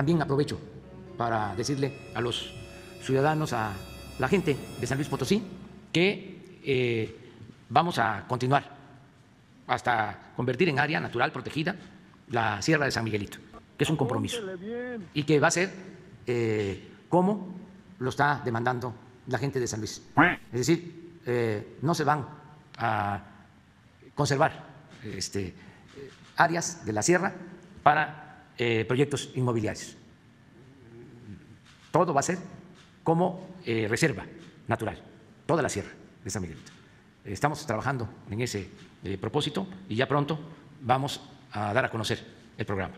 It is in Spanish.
también aprovecho para decirle a los ciudadanos, a la gente de San Luis Potosí, que eh, vamos a continuar hasta convertir en área natural protegida la Sierra de San Miguelito, que es un compromiso y que va a ser eh, como lo está demandando la gente de San Luis. Es decir, eh, no se van a conservar este, áreas de la sierra para eh, proyectos inmobiliarios. Todo va a ser como eh, reserva natural, toda la sierra de San Miguelito. Estamos trabajando en ese eh, propósito y ya pronto vamos a dar a conocer el programa.